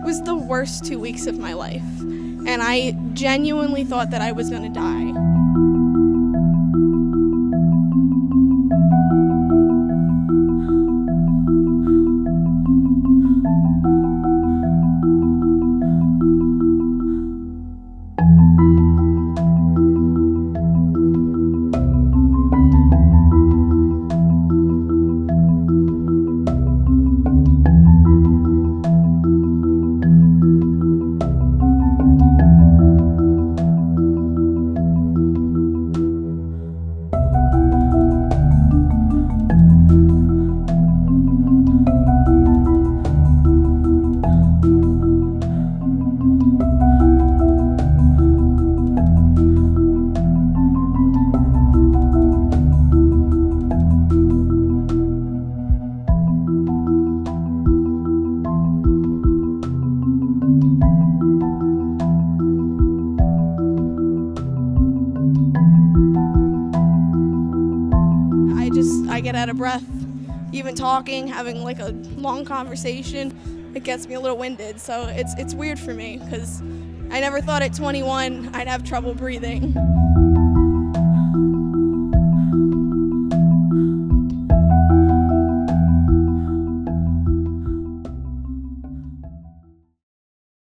It was the worst two weeks of my life, and I genuinely thought that I was going to die. I get out of breath. Even talking, having like a long conversation, it gets me a little winded. So it's it's weird for me because I never thought at 21 I'd have trouble breathing.